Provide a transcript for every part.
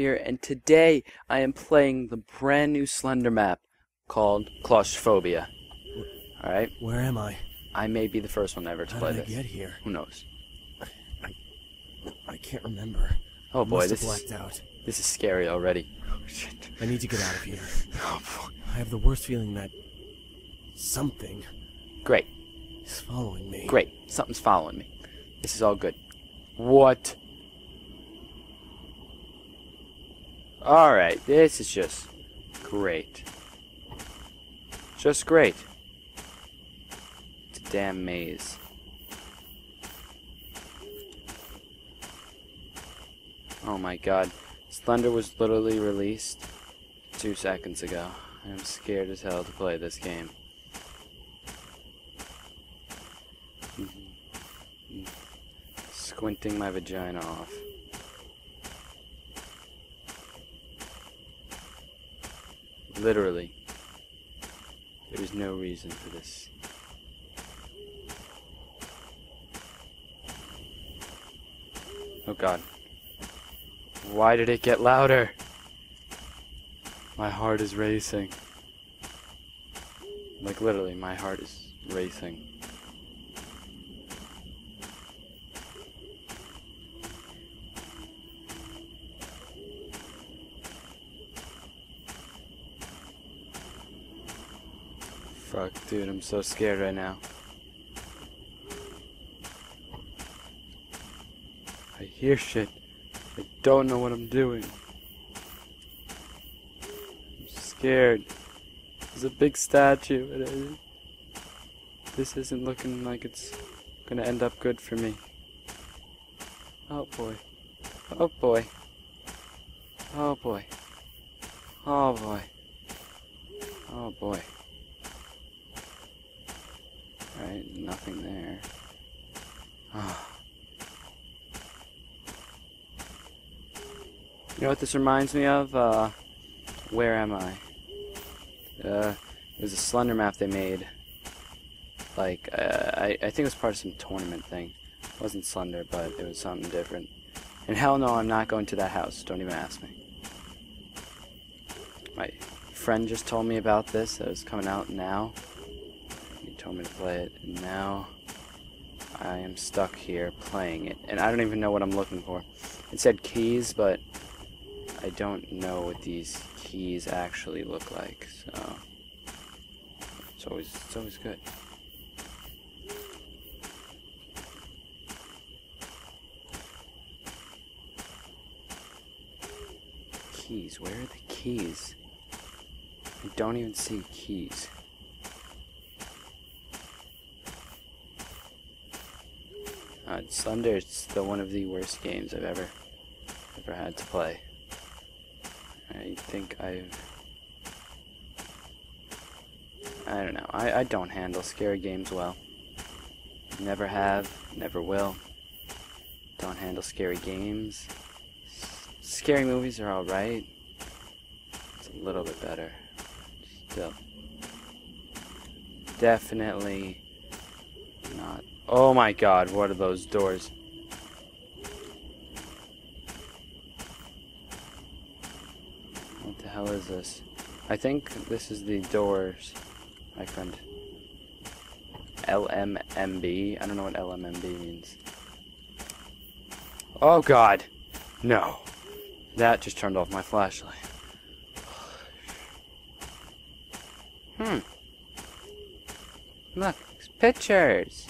here, and today I am playing the brand new Slender map called Claustrophobia. Alright? Where am I? I may be the first one ever to How play did I this. get here? Who knows? I I can't remember. Oh boy, this is, out. this is scary already. Oh shit. I need to get out of here. Oh, boy. I have the worst feeling that something Great, is following me. great. Something's following me. This is all good. What? Alright, this is just great. Just great. It's a damn maze. Oh my god. Slender was literally released two seconds ago. I'm scared as hell to play this game. Mm-hmm. Mm-hmm. Squinting my vagina off. Literally. There is no reason for this. Oh god. Why did it get louder? My heart is racing. Like literally, my heart is racing. Fuck, dude, I'm so scared right now. I hear shit. I don't know what I'm doing. I'm scared. There's a big statue. This isn't looking like it's gonna end up good for me. Oh boy. Oh boy. Oh boy. Oh boy. Oh boy. Alright, nothing there. You know what this reminds me of? Uh, where am I? Uh, it was a Slender map they made. Like, uh, I, I think it was part of some tournament thing. It wasn't Slender, but it was something different. And hell no, I'm not going to that house. Don't even ask me. My friend just told me about this. That was coming out now. Told me to play it, and now I am stuck here playing it. And I don't even know what I'm looking for. It said keys, but I don't know what these keys actually look like, so it's always it's always good. Keys, where are the keys? I don't even see keys. Slender is the one of the worst games I've ever ever had to play. I think I've. I don't know. I, I don't handle scary games well. Never have, never will. Don't handle scary games. S- scary movies are alright. It's a little bit better. Still. Definitely not. Oh my god, what are those doors? What the hell is this? I think this is the doors, my friend. LMMB? I don't know what LMMB means. Oh god! No. That just turned off my flashlight. Hmm. Look, it's pictures!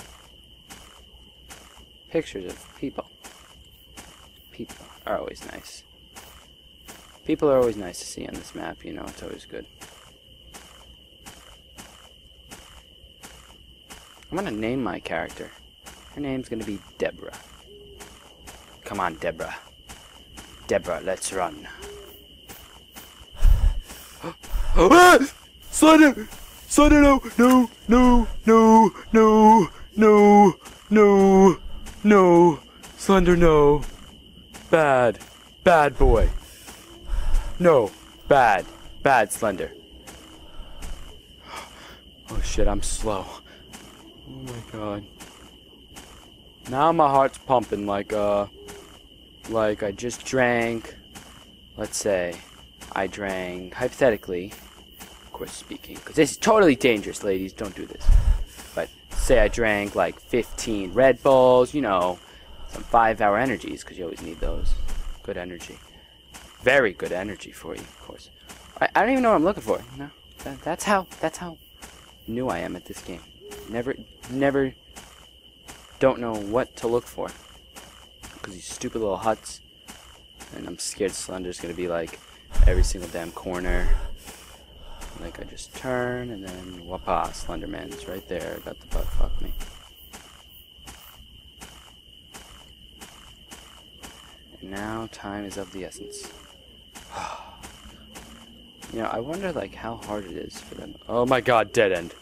Pictures of people. People are always nice. People are always nice to see on this map, you know, it's always good. I'm gonna name my character. Her name's gonna be Deborah. Come on, Deborah. Deborah, let's run. Slender! Slender, no! No! No! No! No! No! No! No! Slender, no! Bad. Bad boy. No. Bad. Bad Slender. Oh shit, I'm slow. Oh my god. Now my heart's pumping like uh like I just drank let's say I drank, hypothetically, of course speaking, because this is totally dangerous, ladies, don't do this. Say I drank like 15 Red Bulls, you know, some five hour energies, because you always need those. Good energy. Very good energy for you, of course. I, I don't even know what I'm looking for. No, that, that's how, that's how new I am at this game. Never, never, don't know what to look for. Because these stupid little huts. And I'm scared Slender's gonna be like every single damn corner. Like I just turn and then whapa, Slenderman's right there. Got the butt fuck me. And now time is of the essence. you know, I wonder like how hard it is for them. Oh my god, dead end.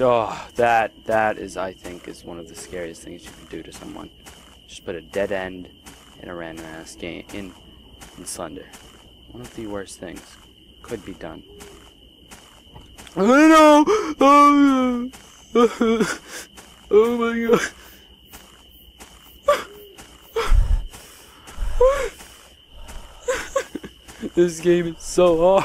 Oh, that that is I think is one of the scariest things you can do to someone. Just put a dead end in a random ass game in in Slender. One of the worst things could be done. I know. Oh, oh my god. this game is so hard.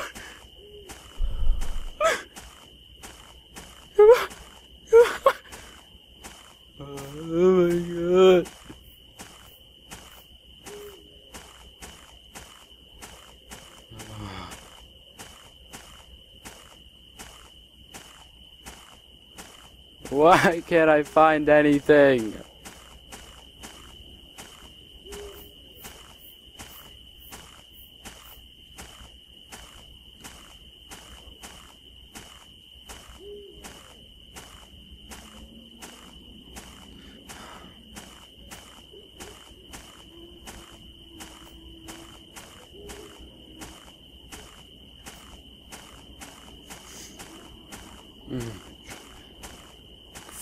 oh my god. Can't I find anything?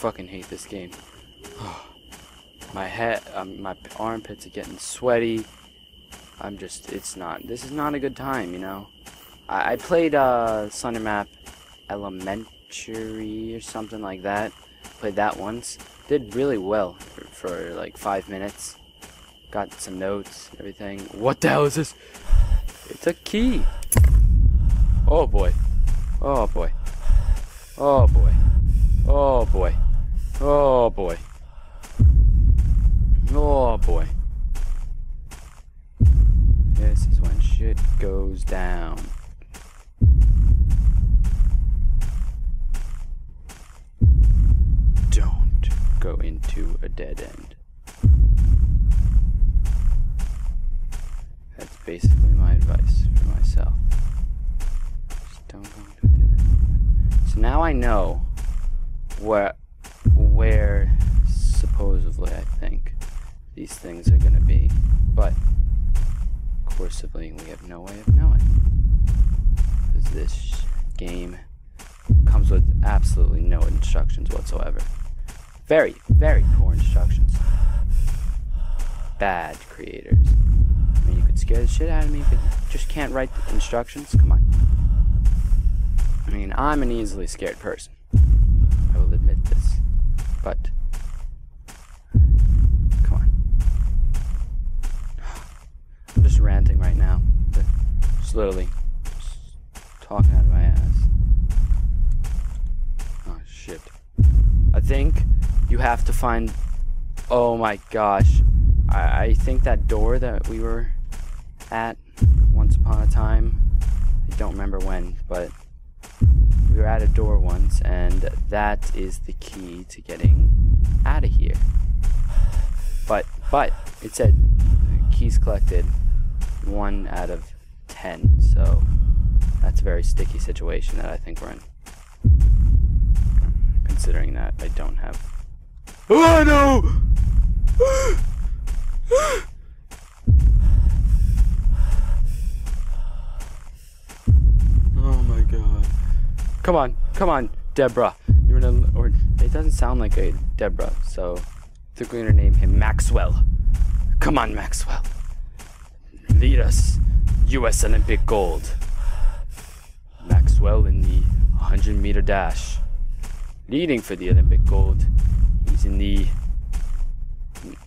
Fucking hate this game. my head, um, my armpits are getting sweaty. I'm just, it's not, this is not a good time, you know. I, I played uh, Slender Map Elementary or something like that. Played that once. Did really well for, for like five minutes. Got some notes, everything. What the hell is this? It's a key. Oh boy. Oh boy. Oh boy. Oh boy. Oh boy. Oh boy. This is when shit goes down. Don't go into a dead end. That's basically my advice for myself. Just don't go into a dead end. So now I know where where supposedly I think these things are going to be. But coercively, we have no way of knowing. Because this game comes with absolutely no instructions whatsoever. Very, very poor instructions. Bad creators. I mean, you could scare the shit out of me, but just can't write the instructions? Come on. I mean, I'm an easily scared person. I will admit this. But, come on. I'm just ranting right now. Literally just talking out of my ass. Oh, shit. I think you have to find. Oh my gosh. I, I think that door that we were at once upon a time. I don't remember when, but were at a door once, and that is the key to getting out of here. But, but, it said keys collected, one out of ten, so that's a very sticky situation that I think we're in. Considering that I don't have. Oh no! Come on, come on, Deborah. You're in a, or it doesn't sound like a Deborah, so I think we're gonna name him Maxwell. Come on, Maxwell. Lead us, U.S. Olympic gold. Maxwell in the 100 meter dash. Leading for the Olympic gold. He's in the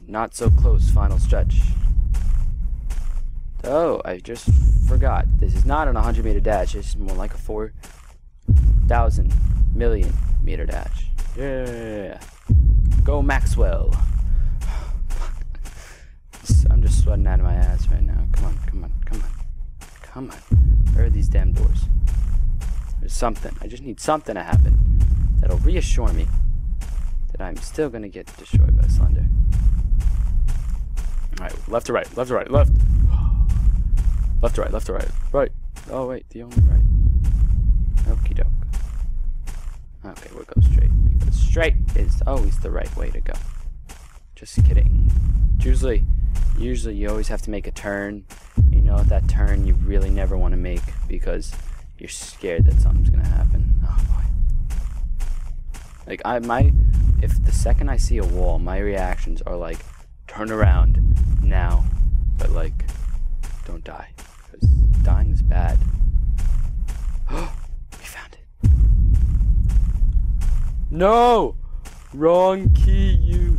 not so close final stretch. Oh, I just forgot. This is not an 100 meter dash. It's more like a 4,000 million meter dash. Yeah. Go Maxwell. I'm just sweating out of my ass right now. Come on, come on, come on. Come on. Where are these damn doors? There's something. I just need something to happen that'll reassure me that I'm still gonna get destroyed by Slender. Alright, left to right, left to right, left. Left to right, left to right, right. Oh wait, the only right. Okay, we'll go straight. Because straight is always the right way to go. Just kidding. Usually, usually you always have to make a turn. You know that turn you really never want to make because you're scared that something's gonna happen. Oh boy. Like I my if the second I see a wall, my reactions are like turn around now, but like don't die because dying is bad. Oh, No, wrong key. You.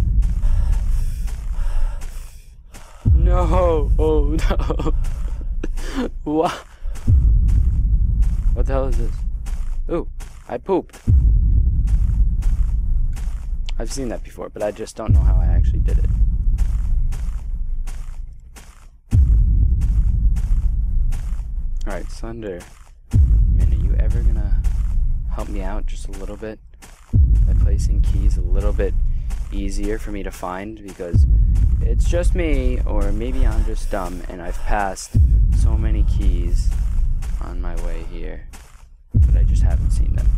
No. Oh no. what? What the hell is this? Ooh, I pooped. I've seen that before, but I just don't know how I actually did it. Alright, Slender. Man, are you ever gonna help me out just a little bit placing keys a little bit easier for me to find? Because it's just me, or maybe I'm just dumb, and I've passed so many keys on my way here, but I just haven't seen them.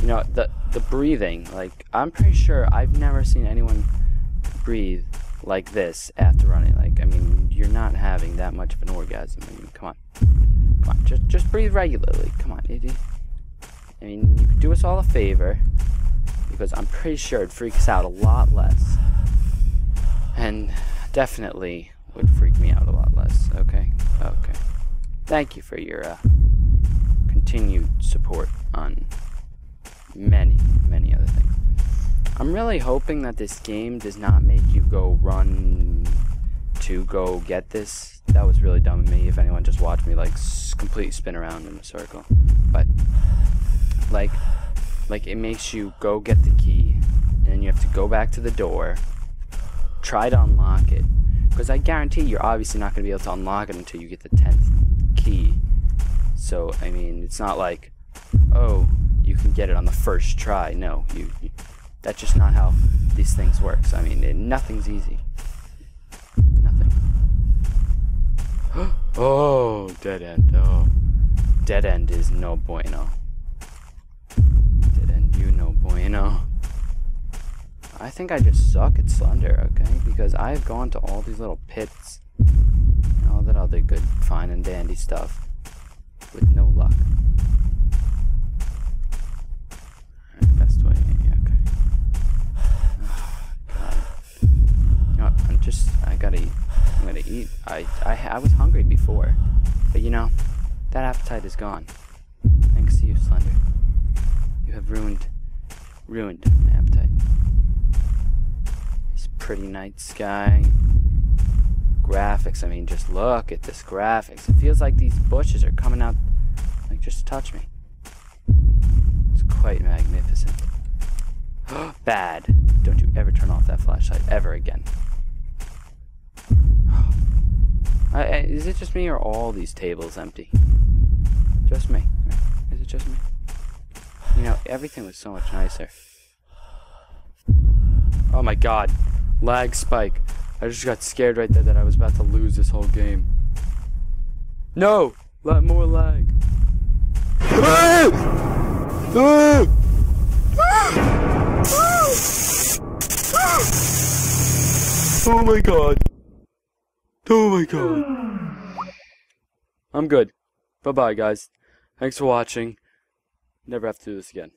You know, the the breathing, like I'm pretty sure I've never seen anyone breathe like this after running. Like, I mean, you're not having that much of an orgasm. I mean, come on. Come on, just just breathe regularly. Come on, idiot. I mean, you could do us all a favor because I'm pretty sure it freaks out a lot less. And definitely would freak me out a lot less. Okay? Okay. Thank you for your uh, continued support on many, many other things. I'm really hoping that this game does not make you go run to go get this. That was really dumb of me if anyone just watched me like completely spin around in a circle. But like like it makes you go get the key and then you have to go back to the door, try to unlock it. Because I guarantee you're obviously not going to be able to unlock it until you get the 10th key. So, I mean, it's not like, oh, you can get it on the first try. No, you, you that's just not how these things work. So, I mean, nothing's easy. Nothing. oh, dead end. Oh, dead end is no bueno. Dead end, you no bueno. I think I just suck at Slender, okay? Because I've gone to all these little pits and all that other good, fine and dandy stuff with no luck. Just, I gotta eat. I'm gonna eat. I, I, I was hungry before, but you know, that appetite is gone. Thanks to you, Slender. You have ruined, ruined my appetite. This pretty night sky. Graphics, I mean, just look at this graphics. It feels like these bushes are coming out, like, just to touch me. It's quite magnificent. Bad. Don't you ever turn off that flashlight ever again. I, I, is it just me or all these tables empty? Just me. Is it just me? You know, everything was so much nicer. Oh my god. Lag spike. I just got scared right there that I was about to lose this whole game. No! Lot more lag. Oh my god. Oh my god. I'm good. Bye bye, guys. Thanks for watching. Never have to do this again.